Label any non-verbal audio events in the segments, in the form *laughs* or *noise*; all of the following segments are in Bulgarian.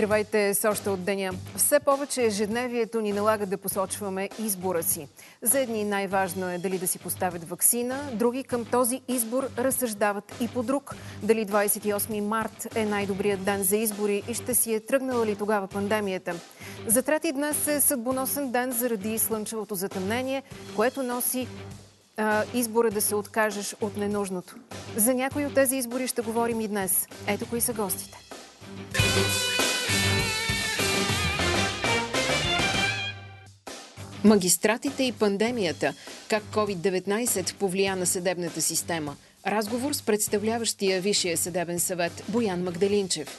Здравейте с още от деня. Все повече ежедневието ни налага да посочваме избора си. За едни най-важно е дали да си поставят вакцина, други към този избор разсъждават и по друг. Дали 28 март е най-добрият ден за избори и ще си е тръгнала ли тогава пандемията. За трети днес е съдбоносен ден заради слънчевото затъмнение, което носи избора да се откажеш от ненужното. За някои от тези избори ще говорим и днес. Ето кои са гостите. Магистратите и пандемията. Как COVID-19 повлия на съдебната система. Разговор с представляващия Висшия съдебен съвет Боян Магдалинчев.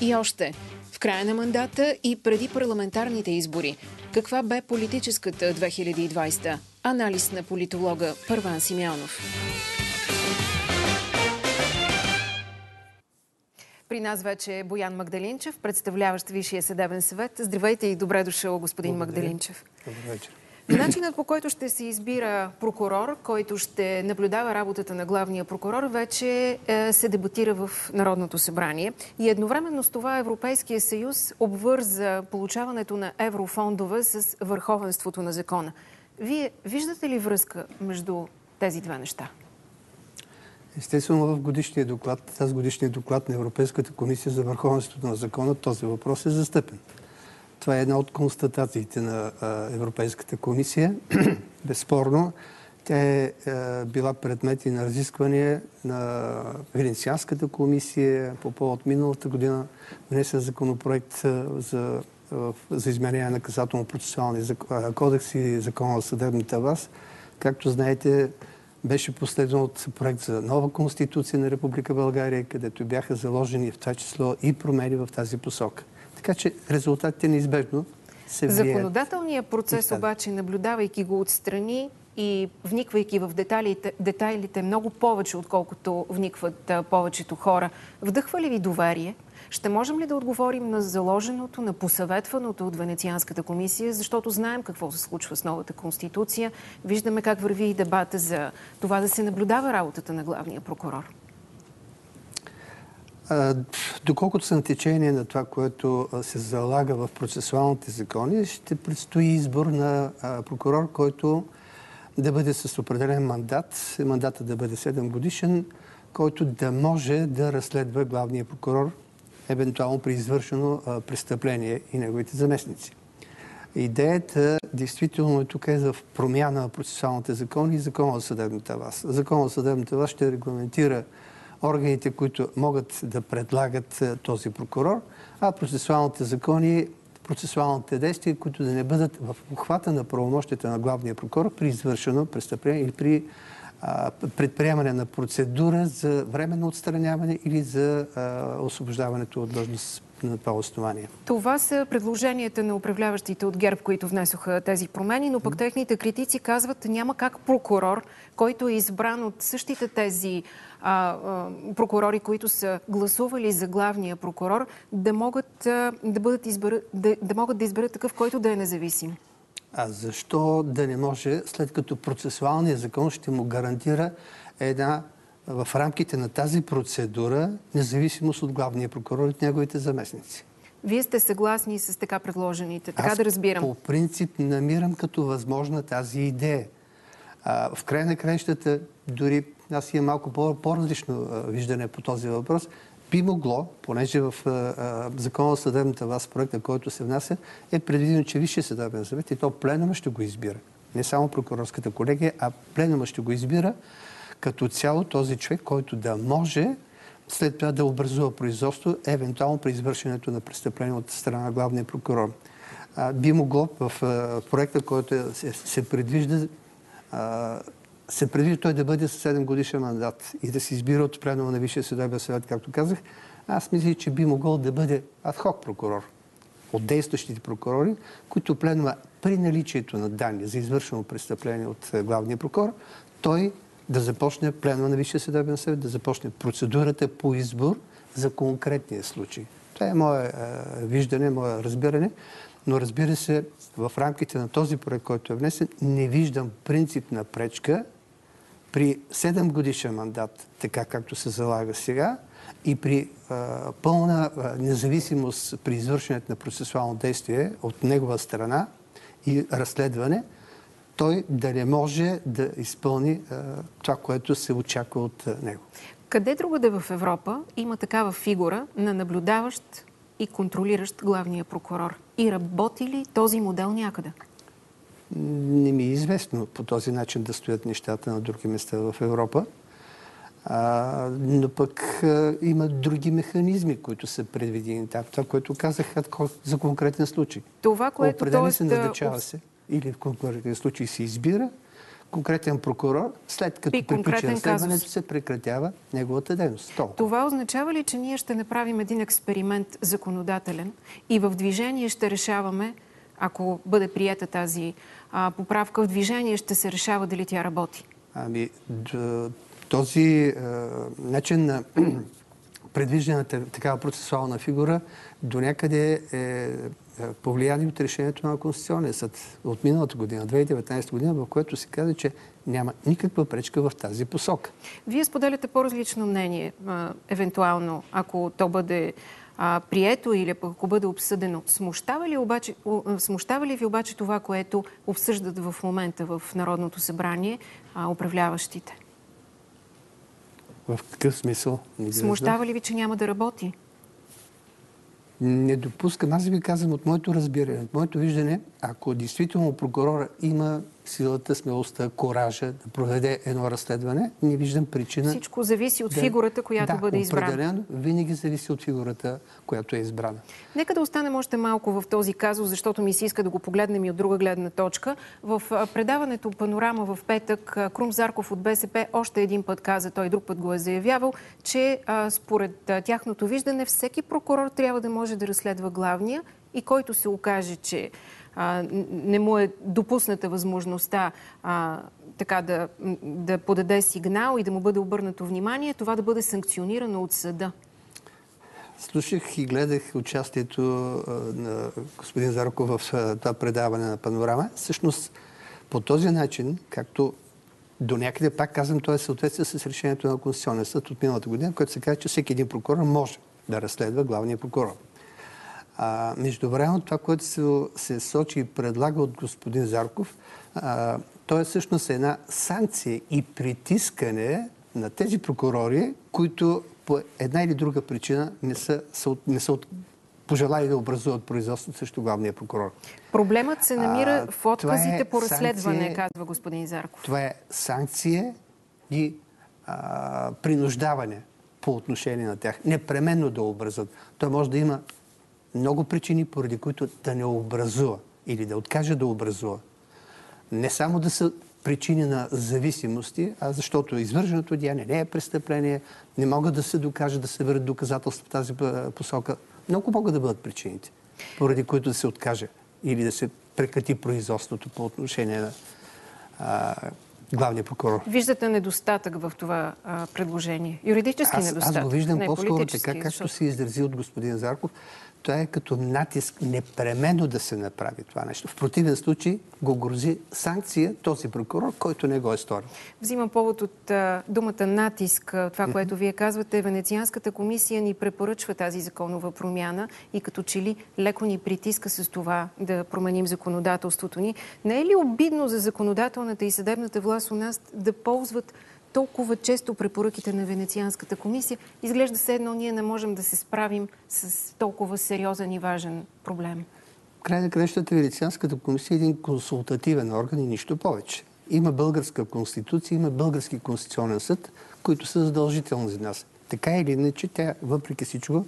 И още. В края на мандата и преди парламентарните избори. Каква бе политическата 2020? Анализ на политолога Първан Симеонов. При нас вече е Боян Магдалинчев, представляващ Висшия съдебен съвет. Здравейте и добре дошъл, господин Благодаря. Магдалинчев. Добър вечер. Начинът по който ще се избира прокурор, който ще наблюдава работата на главния прокурор, вече е, се дебатира в Народното събрание. И едновременно с това Европейския съюз обвърза получаването на еврофондове с върховенството на закона. Вие виждате ли връзка между тези две неща? Естествено, в годишния доклад, тази годишния доклад на Европейската комисия за върховенството на закона, този въпрос е застъпен. Това е една от констатациите на Европейската комисия. *clears throat* Безспорно, тя е била предмет и на разискване на Венецианската комисия по повод миналата година внесен законопроект за, за изменение на наказателно-процесуални кодекси и закона за съдебната власт. Както знаете, беше последван от проект за нова конституция на Република България, където бяха заложени в това число и промени в тази посока. Така че резултатите неизбежно се влияят. Законодателният процес обаче, наблюдавайки го отстрани и вниквайки в детайлите, детайлите много повече, отколкото вникват повечето хора, вдъхва ли ви доверие? Ще можем ли да отговорим на заложеното, на посъветваното от Венецианската комисия, защото знаем какво се случва с новата конституция, виждаме как върви и дебата за това да се наблюдава работата на главния прокурор? Доколкото съм течение на това, което се залага в процесуалните закони, ще предстои избор на прокурор, който да бъде с определен мандат, мандата да бъде 7 годишен, който да може да разследва главния прокурор, евентуално при извършено престъпление и неговите заместници. Идеята действително тук е за промяна на процесуалните закони и закона за съдебната власт. Закон за съдебната власт ще регламентира органите, които могат да предлагат този прокурор, а процесуалните закони процесуалните действия, които да не бъдат в обхвата на правомощите на главния прокурор при извършено престъпление или при предприемане на процедура за временно отстраняване или за освобождаването от длъжност на това основание. Това са предложенията на управляващите от ГЕРБ, които внесоха тези промени, но пък техните критици казват, няма как прокурор, който е избран от същите тези а, а, прокурори, които са гласували за главния прокурор, да могат, а, да, бъдат избър... да, да могат да изберат такъв, който да е независим. А защо да не може, след като процесуалният закон ще му гарантира една в рамките на тази процедура независимост от главния прокурор и от неговите заместници? Вие сте съгласни с така предложените, така Аз да разбирам. по принцип намирам като възможна тази идея. А, в край на краищата, дори аз имам малко по-различно виждане по този въпрос, би могло, понеже в Закона за съдебната власт, проекта, който се внася, е предвидено, че Висшия съдебен съвет и то пленума ще го избира. Не само прокурорската колегия, а пленума ще го избира като цяло този човек, който да може след това да образува производство, евентуално при извършенето на престъпление от страна на главния прокурор. би могло в проекта, който е, се, предвижда се предвижда той да бъде с 7 годишен мандат и да се избира от пленума на Висшия съдебен съвет, както казах, аз мисля, че би могъл да бъде адхок прокурор от действащите прокурори, които пленума при наличието на данни за извършено престъпление от е, главния прокурор, той да започне пленума на Висшия съдебен съвет, да започне процедурата по избор за конкретния случай. Това е мое е, виждане, мое разбиране. Но разбира се, в рамките на този проект, който е внесен, не виждам принципна пречка при 7 годишен мандат, така както се залага сега, и при а, пълна а, независимост при извършването на процесуално действие от негова страна и разследване, той да не може да изпълни а, това, което се очаква от него. Къде другаде в Европа има такава фигура на наблюдаващ и контролиращ главния прокурор? И работи ли този модел някъде? Не ми е известно по този начин да стоят нещата на други места в Европа. А, но пък а, има други механизми, които са предвидени. Това, което казах за конкретен случай. Това, което Определени се, назначава се или в конкретен случай се избира конкретен прокурор, след като приключи разследването се прекратява неговата дейност. Толкова. Това означава ли, че ние ще направим един експеримент законодателен и в движение ще решаваме, ако бъде прията тази а, поправка, в движение ще се решава дали тя работи? Ами, този а, начин на *clears throat* предвижданата такава процесуална фигура до някъде е е, повлияни от решението на Конституционния съд от миналата година, 2019 година, в което се каза, че няма никаква пречка в тази посока. Вие споделяте по-различно мнение, евентуално, ако то бъде а, прието или ако бъде обсъдено. Смущава ли, обаче, смущава ли ви обаче това, което обсъждат в момента в Народното събрание а, управляващите? В какъв смисъл? Смущава ли ви, че няма да работи? не допускам. Аз ви казвам от моето разбиране, от моето виждане, ако действително прокурора има силата, смелостта, коража да проведе едно разследване, не виждам причина. Всичко зависи от да, фигурата, която да, бъде избрана. Определено, винаги зависи от фигурата, която е избрана. Нека да останем още малко в този казус, защото ми се иска да го погледнем и от друга гледна точка. В предаването Панорама в петък Крум Зарков от БСП още един път каза, той друг път го е заявявал, че а, според а, тяхното виждане всеки прокурор трябва да може да разследва главния и който се окаже, че не му е допусната възможността така да, да подаде сигнал и да му бъде обърнато внимание, това да бъде санкционирано от съда. Слушах и гледах участието на господин Зарков в това предаване на Панорама. Всъщност, по този начин, както до някъде, пак казвам, той е съответствие с решението на Конституционния съд от миналата година, което се казва, че всеки един прокурор може да разследва главния прокурор. А, междувременно това, което се, се сочи и предлага от господин Зарков, а, то е всъщност една санкция и притискане на тези прокурори, които по една или друга причина не са, са, не са от, пожелали да образуват производство срещу главния прокурор. Проблемът се намира а, в отказите е по разследване, санкция, казва господин Зарков. Това е санкция и а, принуждаване по отношение на тях. Непременно да образуват. Той може да има много причини, поради които да не образува или да откаже да образува. Не само да са причини на зависимости, а защото извърженото деяние не е престъпление, не могат да се докажат, да се върят доказателства в тази посока. Много могат да бъдат причините, поради които да се откаже или да се прекрати производството по отношение на а, главния прокурор. Виждате недостатък в това а, предложение? Юридически аз, недостатък? Аз го виждам по-скоро така, както защото... се изрази от господин Зарков това е като натиск непременно да се направи това нещо. В противен случай го грози санкция този прокурор, който не го е сторил. Взимам повод от а, думата натиск. Това, което вие казвате, Венецианската комисия ни препоръчва тази законова промяна и като че ли леко ни притиска с това да променим законодателството ни. Не е ли обидно за законодателната и съдебната власт у нас да ползват толкова често препоръките на Венецианската комисия, изглежда се едно ние не можем да се справим с толкова сериозен и важен проблем. Край на кращата Венецианската комисия е един консултативен орган и нищо повече. Има българска конституция, има български конституционен съд, които са задължителни за нас. Така или иначе, тя, въпреки всичко,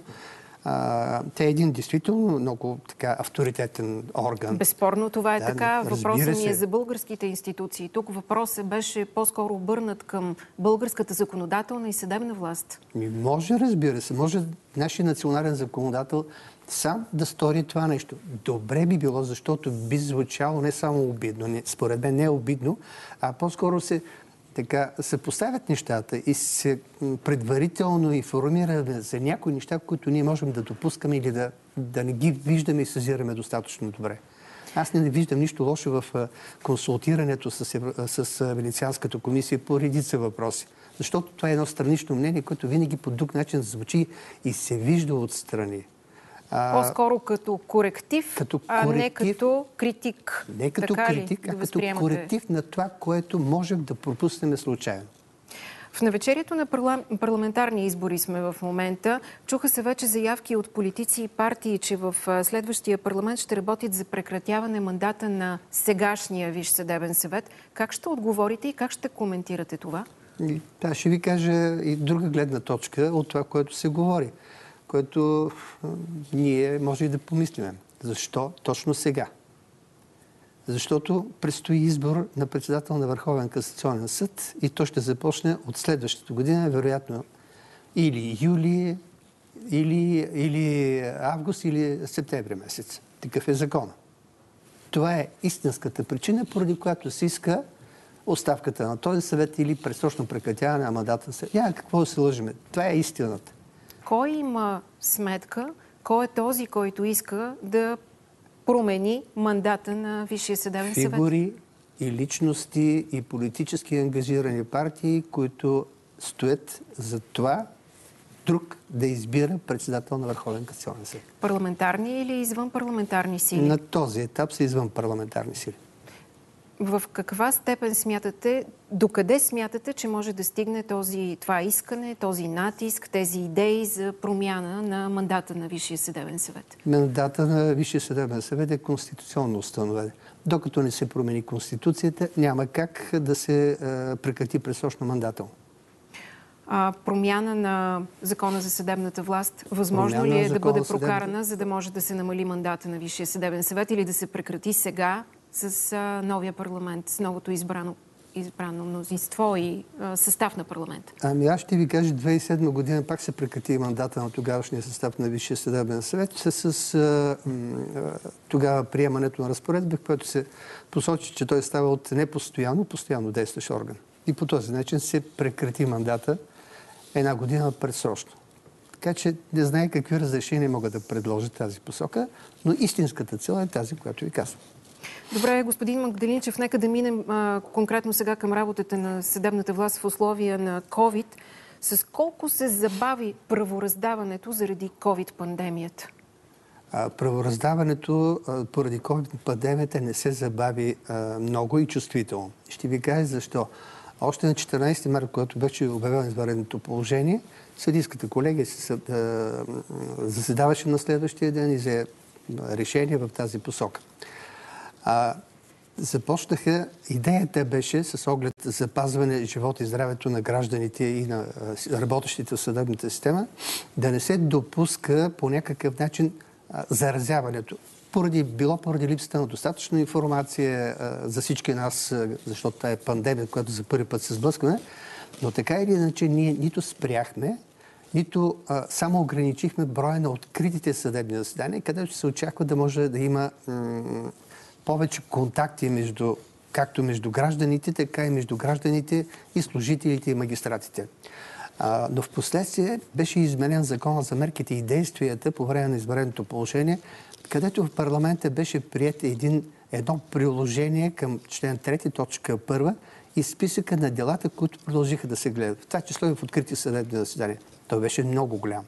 а, те е един действително много така авторитетен орган. Безспорно това е да, така. Въпросът ми е за българските институции. Тук въпросът беше по-скоро обърнат към българската законодателна и съдебна власт. Ми може, разбира се. Може нашия национален законодател сам да стори това нещо. Добре би било, защото би звучало не само обидно, не, според мен не е обидно, а по-скоро се така се поставят нещата и се предварително информираме за някои неща, които ние можем да допускаме или да, да не ги виждаме и съзираме достатъчно добре. Аз не виждам нищо лошо в консултирането с, с Венецианската комисия по редица въпроси. Защото това е едно странично мнение, което винаги по друг начин звучи и се вижда отстрани. По-скоро като коректив, като а не като критик. Не като така критик, а като коректив на това, което можем да пропуснем случайно. В навечерието на парламентарни избори сме в момента. Чуха се вече заявки от политици и партии, че в следващия парламент ще работят за прекратяване мандата на сегашния Виш съдебен съвет. Как ще отговорите и как ще коментирате това? Да, ще ви кажа и друга гледна точка от това, което се говори, което ние може и да помислиме. Защо точно сега? Защото предстои избор на председател на Върховен касационен съд и то ще започне от следващата година, вероятно или юли, или, или август, или септември месец. Такъв е закон. Това е истинската причина, поради която се иска оставката на този съвет или пресрочно прекратяване на мандата. Няма какво да се лъжиме. Това е истината. Кой има сметка? Кой е този, който иска да промени мандата на Висшия съдебен съвет? Фигури и личности и политически ангажирани партии, които стоят за това друг да избира председател на Върховен касационен съд. Парламентарни или извън парламентарни сили? На този етап са извън парламентарни сили. В каква степен смятате, докъде смятате, че може да стигне този, това искане, този натиск, тези идеи за промяна на мандата на Висшия съдебен съвет? Мандата на Висшия съдебен съвет е конституционно установен. Докато не се промени Конституцията, няма как да се е, прекрати пресрочно мандата а, промяна на закона за съдебната власт, възможно промяна ли е да бъде прокарана, за да може да се намали мандата на Висшия съдебен съвет или да се прекрати сега с а, новия парламент, с новото избрано избрано мнозинство и а, състав на парламента? Ами аз ще ви кажа, 2007 година пак се прекрати мандата на тогавашния състав на Висшия съдебен съвет с, с а, тогава приемането на разпоредби, в което се посочи, че той става от непостоянно, постоянно действащ орган. И по този начин се прекрати мандата една година предсрочно. Така че не знае какви разрешения могат да предложат тази посока, но истинската цел е тази, която ви казвам. Добре, господин Магдалинчев, нека да минем а, конкретно сега към работата на съдебната власт в условия на COVID. С колко се забави правораздаването заради COVID-пандемията? правораздаването поради COVID-пандемията не се забави а, много и чувствително. Ще ви кажа защо. Още на 14 марта, когато беше обявено извареното положение, съдийската колегия се заседаваше на следващия ден и взе решение в тази посока а, започнаха, идеята беше с оглед запазване живота и здравето на гражданите и на работещите в съдебната система, да не се допуска по някакъв начин заразяването. Поради, било поради липсата на достатъчно информация за всички нас, защото това е пандемия, която за първи път се сблъскваме, но така или иначе ние нито спряхме, нито а, само ограничихме броя на откритите съдебни заседания, където се очаква да може да има повече контакти между, както между гражданите, така и между гражданите и служителите и магистратите. А, но в последствие беше изменен закона за мерките и действията по време на избореното положение, където в парламента беше прият един, едно приложение към член 3, точка 1 и списъка на делата, които продължиха да се гледат. В това число и в открити съдебни заседания. Той беше много голям.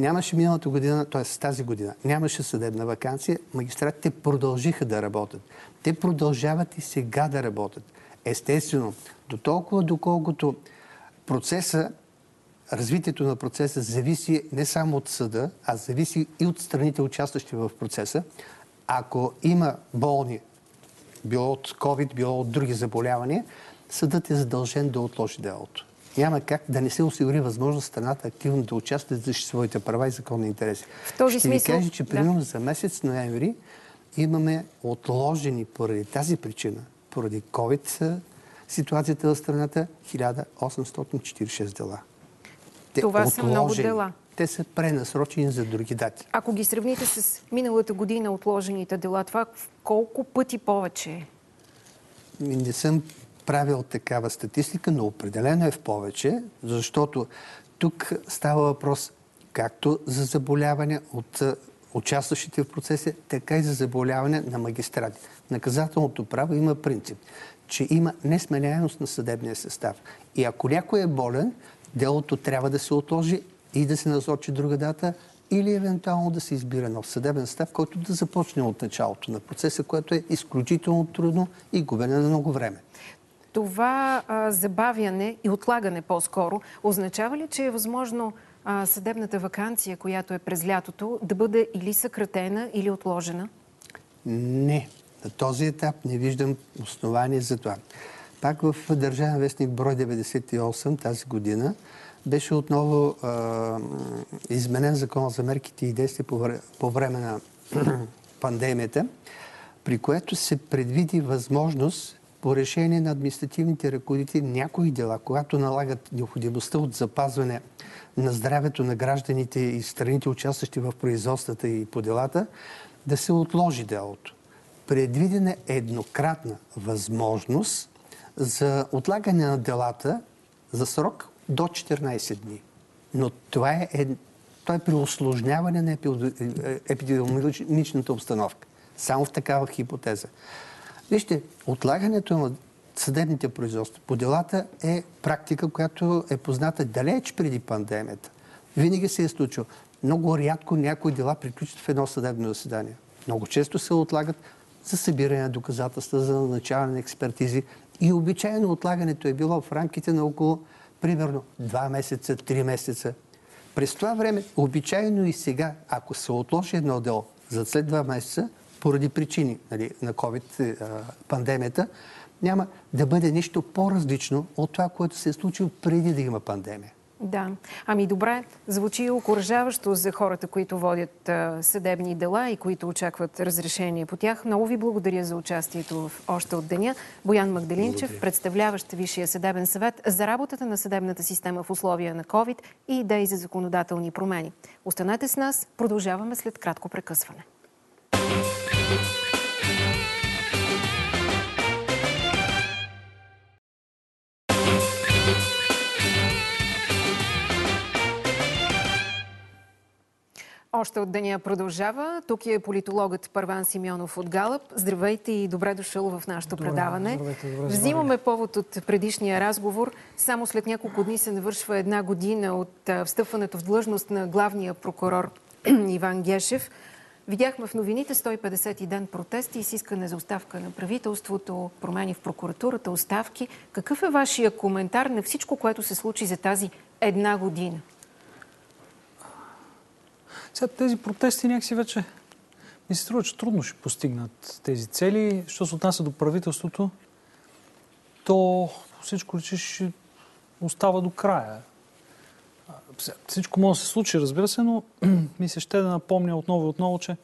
Нямаше миналата година, т.е. тази година, нямаше съдебна вакансия, магистратите продължиха да работят. Те продължават и сега да работят. Естествено, до толкова, доколкото процеса, развитието на процеса зависи не само от съда, а зависи и от страните, участващи в процеса. Ако има болни, било от COVID, било от други заболявания, съдът е задължен да отложи делото няма как да не се осигури възможност страната активно да участва да защити своите права и законни интереси. В този Ще смисъл... ви кажа, че примерно да. за месец ноември имаме отложени поради тази причина, поради COVID ситуацията в страната 1846 дела. Те Това отложени. са много дела. Те са пренасрочени за други дати. Ако ги сравните с миналата година отложените дела, това колко пъти повече е? Не съм правил такава статистика, но определено е в повече, защото тук става въпрос както за заболяване от участващите в процеса, така и за заболяване на магистрати. Наказателното право има принцип, че има несменяемост на съдебния състав. И ако някой е болен, делото трябва да се отложи и да се насочи друга дата, или евентуално да се избира нов съдебен състав, който да започне от началото на процеса, което е изключително трудно и губене на много време. Това а, забавяне и отлагане по-скоро означава ли, че е възможно а, съдебната вакансия, която е през лятото, да бъде или съкратена, или отложена? Не. На този етап не виждам основание за това. Пак в Държавен вестник брой 98 тази година беше отново а, изменен закон за мерките и действия по, по време на *clears throat* пандемията, при което се предвиди възможност по решение на административните ръководители някои дела, когато налагат необходимостта от запазване на здравето на гражданите и страните, участващи в производствата и по делата, да се отложи делото. Предвидена е еднократна възможност за отлагане на делата за срок до 14 дни. Но това е, е, това е при осложняване на епидемиологичната обстановка. Само в такава хипотеза. Вижте, отлагането на съдебните производства по делата е практика, която е позната далеч преди пандемията. Винаги се е случило. Много рядко някои дела приключат в едно съдебно заседание. Много често се отлагат за събиране на доказателства, за назначаване на експертизи. И обичайно отлагането е било в рамките на около, примерно, 2 месеца, 3 месеца. През това време, обичайно и сега, ако се отложи едно дело за след 2 месеца, поради причини нали, на COVID-пандемията, няма да бъде нищо по-различно от това, което се е случило преди да има пандемия. Да. Ами добре, звучи окоръжаващо за хората, които водят а, съдебни дела и които очакват разрешение по тях. Много ви благодаря за участието в още от деня. Боян Магдалинчев, благодаря. представляващ Висшия съдебен съвет за работата на съдебната система в условия на COVID и идеи за законодателни промени. Останете с нас, продължаваме след кратко прекъсване. Още от деня продължава. Тук е политологът Първан Симеонов от Галъп. Здравейте и добре дошъл в нашото добре, предаване. Здравейте, добре, Взимаме повод от предишния разговор. Само след няколко дни се навършва една година от встъпването в длъжност на главния прокурор *clears throat* Иван Гешев. Видяхме в новините 150 ден протести и с за оставка на правителството, промени в прокуратурата, оставки. Какъв е вашия коментар на всичко, което се случи за тази една година? Сега тези протести някакси вече ми се струва, че трудно ще постигнат тези цели. Що се отнася до правителството, то всичко личи ще остава до края. Всичко може да се случи, разбира се, но *clears throat* ми се ще да напомня отново и отново, че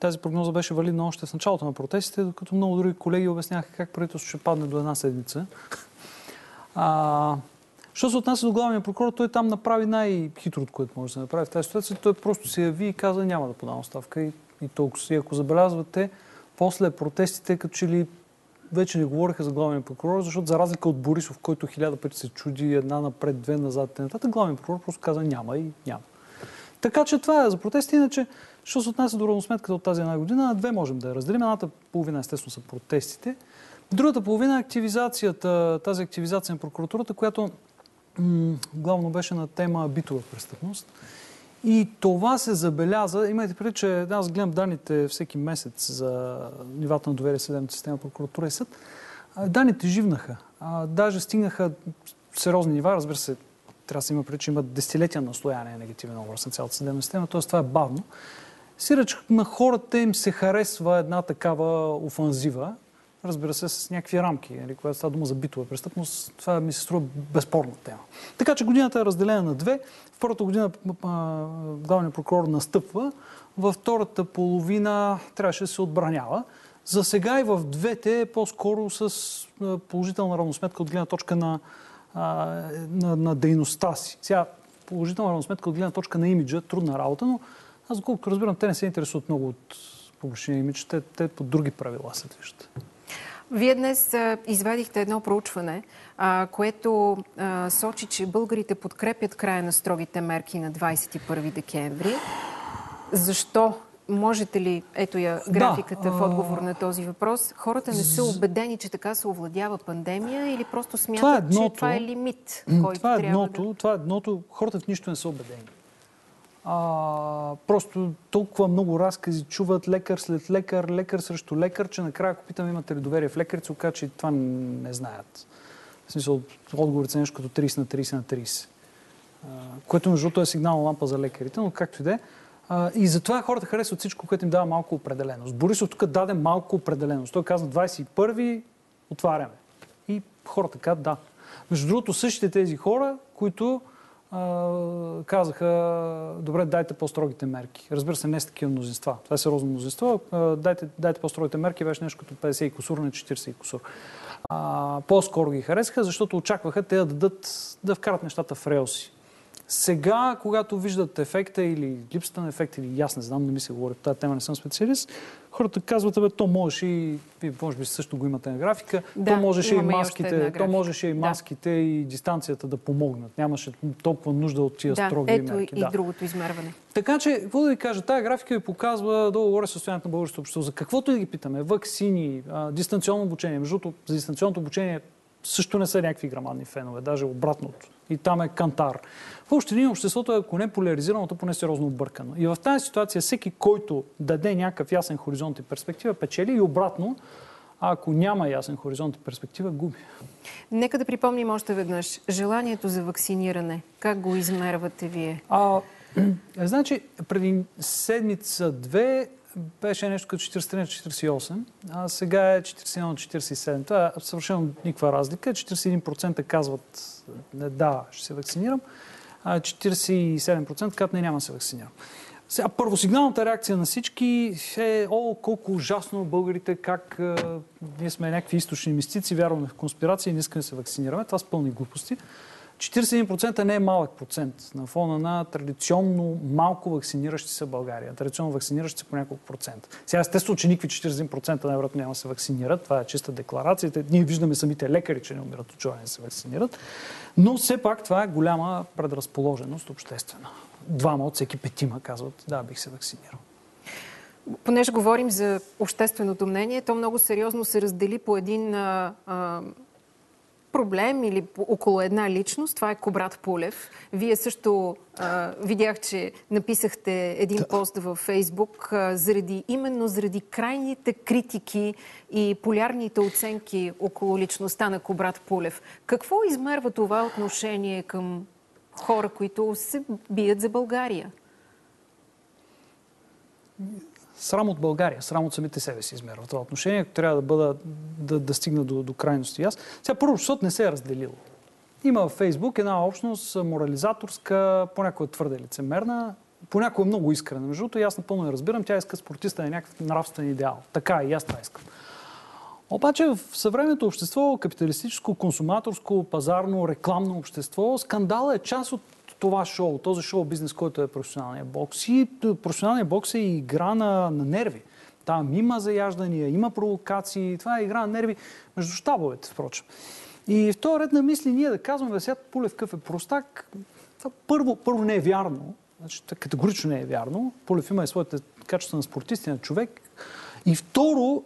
тази прогноза беше валидна още с началото на протестите, докато много други колеги обясняха как правителството ще падне до една седмица. А, Що се отнася до главния прокурор, той там направи най-хитрото, което може да се направи в тази ситуация. Той просто се яви и каза няма да подам оставка и, и толкова си. Ако забелязвате, после протестите, като че ли вече не говориха за главния прокурор, защото за разлика от Борисов, който хиляда пъти се чуди една напред, две назад, нататък, главният прокурор просто каза няма и няма. Така че това е за протести. Иначе, що се отнася до равносметката от тази една година, две можем да я разделим. Едната половина, естествено, са протестите. Другата половина е активизацията, тази активизация на прокуратурата, която главно беше на тема битова престъпност. И това се забеляза. Имайте предвид, че аз гледам данните всеки месец за нивата на доверие в съдебната система, прокуратура и съд. Данните живнаха. Даже стигнаха сериозни нива. Разбира се, трябва да се има предвид, че има десетилетия на наслояние негативен образ на цялата съдебна система. Тоест това е бавно. Сиреч на хората им се харесва една такава офанзива разбира се, с някакви рамки. Нали, когато става дума за битова престъпност, това ми се струва безспорна тема. Така че годината е разделена на две. В първата година главният прокурор настъпва, във втората половина трябваше да се отбранява. За сега и в двете е по-скоро с положителна равносметка от гледна точка на, на, на дейността си. Сега положителна равносметка от гледна точка на имиджа, трудна работа, но аз, колкото разбирам, те не се интересуват много от публичния имидж. Те, те по други правила се движат. Вие днес извадихте едно проучване, което сочи, че българите подкрепят края на строгите мерки на 21 декември. Защо можете ли, ето я графиката да, в отговор на този въпрос, хората не са убедени, че така се овладява пандемия или просто смятат, това е едното, че това е лимит, който това е трябва едното, да... Това е едното, хората в нищо не са убедени. А, просто толкова много разкази чуват лекар след лекар, лекар срещу лекар, че накрая, ако питам имате ли доверие в лекарите, се оказа, че това не знаят. В смисъл, отговорите са нещо като 30 на 30 на 30. А, което между другото е сигнална лампа за лекарите, но както и да е. И затова хората харесват всичко, което им дава малко определеност. Борисов тук даде малко определеност. Той каза 21-ви отваряме. И хората казват да. Между другото, същите тези хора, които казаха, добре, дайте по-строгите мерки. Разбира се, не с такива мнозинства. Това е сериозно мнозинство. дайте, дайте по-строгите мерки, беше нещо като 50 и косур на 40 и косур. по-скоро ги харесаха, защото очакваха те да дадат, да вкарат нещата в релси. Сега, когато виждат ефекта или липсата на ефекта, или аз не знам, не ми се говори тази тема, не съм специалист, хората казват, бе, то можеше и, може би също го имате на графика, да, то можеше и маските, то можеше и маските да. и дистанцията да помогнат. Нямаше толкова нужда от тия да, строги ето мерки. и да. другото измерване. Така че, какво да ви кажа, тази графика ви показва долу горе състоянието на българското общество. За каквото да ги питаме, вакцини, дистанционно обучение. Между другото, за дистанционното обучение също не са някакви грамадни фенове, даже обратното. И там е кантар. В общи линии обществото е, ако не поляризирано, то поне сериозно объркано. И в тази ситуация всеки, който даде някакъв ясен хоризонт и перспектива, печели и обратно, а ако няма ясен хоризонт и перспектива, губи. Нека да припомним още веднъж. Желанието за вакциниране, как го измервате вие? А, *clears throat* значи, преди седмица-две беше нещо като 43-48, а сега е 41-47. Това е съвършено никаква разлика. 41% казват не, да, ще се вакцинирам, а 47% казват не, няма да се вакцинирам. Сега, първосигналната реакция на всички е, о, колко ужасно българите, как е, ние сме някакви източни мистици, вярваме в конспирация и не искаме да се вакцинираме. Това са пълни глупости. 41% не е малък процент на фона на традиционно малко вакциниращи се България. Традиционно вакциниращи се по няколко процента. Сега естествено, че никакви 41% най-вероятно няма да се вакцинират. Това е чиста декларация. Ние виждаме самите лекари, че не умират от да се вакцинират. Но все пак това е голяма предразположеност обществена. Двама от всеки петима казват, да, бих се вакцинирал. Понеже говорим за общественото мнение, то много сериозно се раздели по един а, а, проблем или около една личност. Това е Кобрат Пулев. Вие също а, видях, че написахте един да. пост във Фейсбук а, заради, именно заради крайните критики и полярните оценки около личността на Кобрат Пулев. Какво измерва това отношение към хора, които се бият за България? Срам от България, срам от самите себе си измерва това отношение, ако трябва да, бъда, да, да стигна до, до крайности. Аз сега първо, защото не се е разделило. Има във Фейсбук една общност морализаторска, понякога твърде лицемерна, понякога много искрена. Между другото, аз напълно я разбирам, тя иска спортиста е някакъв нравствен идеал. Така и аз това искам. Обаче в съвременното общество, капиталистическо, консуматорско, пазарно, рекламно общество, скандала е част от това шоу, този шоу бизнес, който е професионалния бокс. И професионалния бокс е игра на, на нерви. Там има заяждания, има провокации. Това е игра на нерви между щабовете, впрочем. И в този ред на мисли ние да казваме, сега Пулев къв е простак, това първо, първо не е вярно. Значи, категорично не е вярно. Пулев има и своите качества на спортист и на човек. И второ,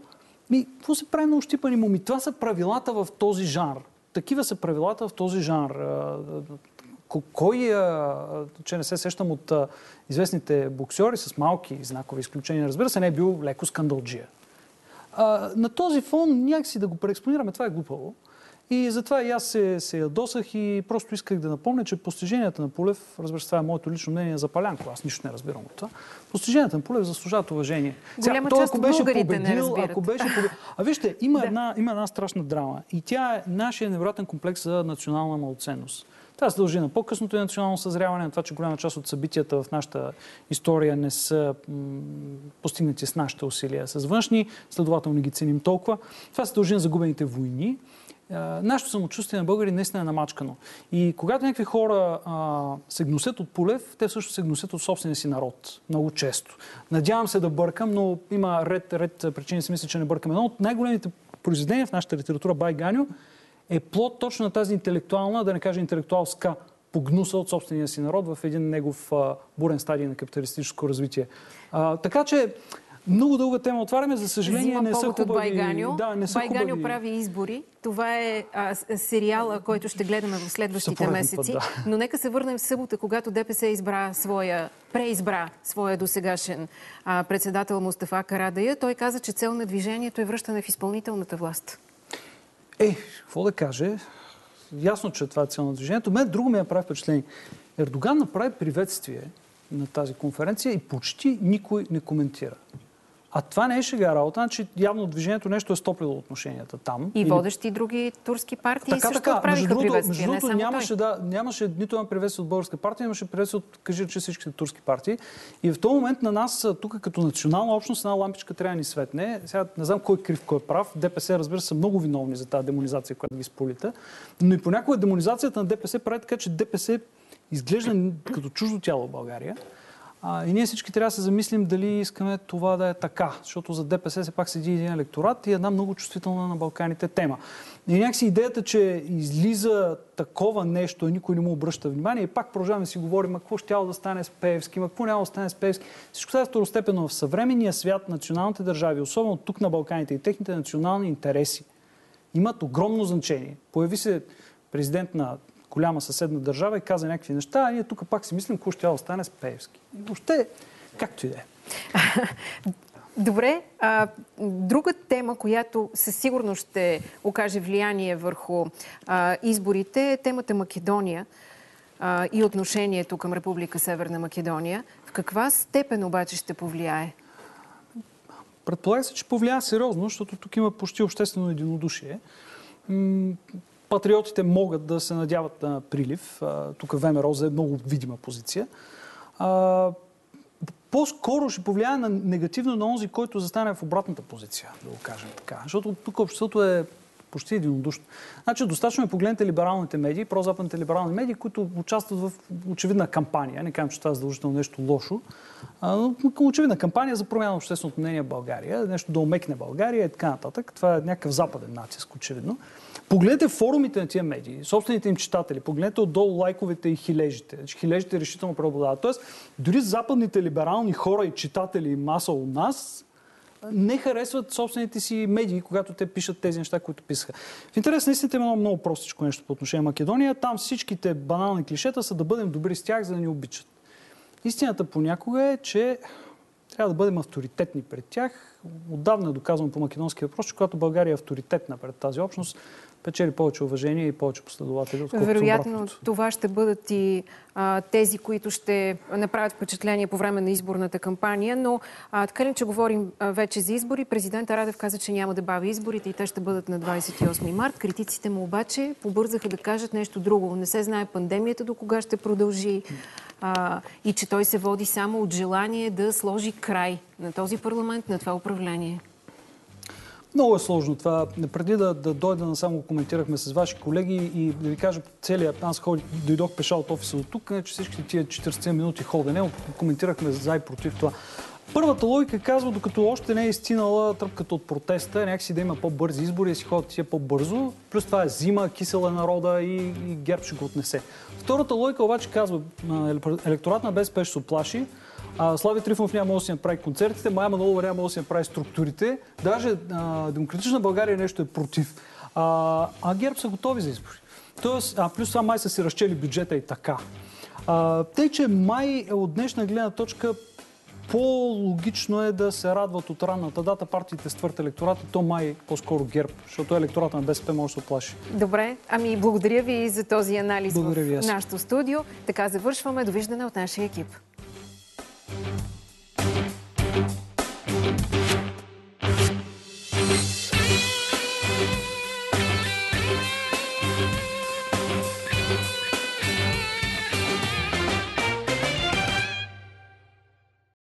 ми, какво се прави на ощипани муми? Това са правилата в този жанр. Такива са правилата в този жанр кой, че не се сещам от известните боксери с малки знакови изключения, разбира се, не е бил леко скандалджия. на този фон някакси да го преекспонираме, това е глупаво. И затова и аз се, се ядосах и просто исках да напомня, че постиженията на Полев, разбира се, това е моето лично мнение за Палянко, аз нищо не разбирам от това, постиженията на Полев заслужават уважение. Голяма Сега, част ако беше победил, ако беше победил... А вижте, има, *laughs* да. една, има една страшна драма и тя е нашия невероятен комплекс за национална малоценност. Това се дължи на по-късното национално съзряване, на това, че голяма част от събитията в нашата история не са постигнати с нашите усилия, с външни, следователно ги ценим толкова. Това се дължи на загубените войни. нашето самочувствие на българи наистина е намачкано. И когато някакви хора а, се гносят от Полев, те също се гносят от собствения си народ. Много често. Надявам се да бъркам, но има ред, ред причини си мисля, че не бъркам. Едно от най-големите произведения в нашата литература Бай Ганю е плод точно на тази интелектуална, да не кажа интелектуалска погнуса от собствения си народ в един негов а, бурен стадий на капиталистическо развитие. А, така че много дълга тема отваряме, за съжаление Взима не са хубави. Байганю. Да, не са Байганю хубави. прави избори. Това е а, сериала, който ще гледаме в следващите месеци. път, да. Но нека се върнем в събота, когато ДПС избра своя, преизбра своя досегашен а, председател Мустафа Карадая. Той каза, че цел на движението е връщане в изпълнителната власт. Е, какво да каже? Ясно, че това е цел на движението. Мен друго ми направи впечатление. Ердоган направи приветствие на тази конференция и почти никой не коментира. А това не е шега работа, значи явно движението нещо е стоплило отношенията там. И Или- водещи други турски партии Така, също така. Между отправиха другото, приветствие, между не другото нямаше, да, нямаше нито една приветствие от българска партия, имаше приветствие от, кажи, че всичките турски партии. И в този момент на нас, тук като национална общност, една лампичка трябва да ни светне. Сега не знам кой е крив, кой е прав. ДПС, разбира се, са много виновни за тази демонизация, която ги сполита. Но и понякога демонизацията на ДПС прави така, че ДПС изглежда като чуждо тяло в България. А, и ние всички трябва да се замислим дали искаме това да е така, защото за ДПС все пак седи един електорат и една много чувствителна на Балканите тема. И някакси идеята, че излиза такова нещо и никой не му обръща внимание и пак продължаваме да си говорим, а какво ще да стане с Пеевски, ма какво няма да стане с Пеевски. Всичко това е второстепенно в съвременния свят, националните държави, особено тук на Балканите и техните национални интереси имат огромно значение. Появи се президент на голяма съседна държава и каза някакви неща, а ние тук пак си мислим какво ще да стане с Пеевски. И въобще, както и да е. *laughs* Добре, а, друга тема, която със сигурност ще окаже влияние върху а, изборите е темата Македония а, и отношението към Република Северна Македония. В каква степен обаче ще повлияе? Предполага се, че повлия сериозно, защото тук има почти обществено единодушие. Патриотите могат да се надяват на прилив. Тук ВМРО е много видима позиция. По-скоро ще повлияе на негативно на онзи, който застане в обратната позиция, да го кажем така. Защото тук обществото е почти единодушно. Значи, достатъчно е погледнете либералните медии, прозападните либерални медии, които участват в очевидна кампания. Не казвам, че това е задължително нещо лошо, но очевидна кампания за промяна на общественото мнение в България, нещо да омекне България и така нататък. Това е някакъв западен натиск, очевидно. Погледнете форумите на тия медии, собствените им читатели, погледнете отдолу лайковете и хилежите. Значи, Хилежите решително преобладават. Тоест, дори западните либерални хора и читатели и маса у нас не харесват собствените си медии, когато те пишат тези неща, които писаха. В интерес на истината има едно много простичко нещо по отношение на Македония. Там всичките банални клишета са да бъдем добри с тях, за да ни обичат. Истината понякога е, че трябва да бъдем авторитетни пред тях. Отдавна е доказано по македонски въпрос, че когато България е авторитетна пред тази общност, печели повече уважение и повече последователи, отколкото Вероятно обратното. това ще бъдат и а, тези, които ще направят впечатление по време на изборната кампания, но а, така ли, че говорим а, вече за избори, президент Радев каза, че няма да бави изборите и те ще бъдат на 28 март. Критиците му обаче побързаха да кажат нещо друго. Не се знае пандемията до кога ще продължи а, и че той се води само от желание да сложи край на този парламент, на това управление. Много е сложно това. Преди да, да дойда само коментирахме с ваши колеги и да ви кажа целият, аз ходи, дойдох пеша от офиса от тук, че всички тия 40 минути ходене, коментирахме за и против това. Първата логика казва, докато още не е изтинала тръпката от протеста, някакси да има по-бързи избори, да си ходят тия по-бързо. Плюс това е зима, кисела народа и, и герб ще го отнесе. Втората логика обаче казва, електорат на БСП ще се оплаши, а, Слави Трифонов няма да си направи концертите, Майя Манолова няма да си направи структурите. Даже а, Демократична България нещо е против. А, а ГЕРБ са готови за избори. Тоест, а плюс това май са си разчели бюджета и така. А, тъй, че май от днешна гледна точка по-логично е да се радват от ранната дата партиите с твърд електорат и то май по-скоро ГЕРБ, защото електората на БСП може да се оплаши. Добре, ами благодаря ви за този анализ Благодаря в аз. нашото студио. Така завършваме. Довиждане от нашия екип. Thank you.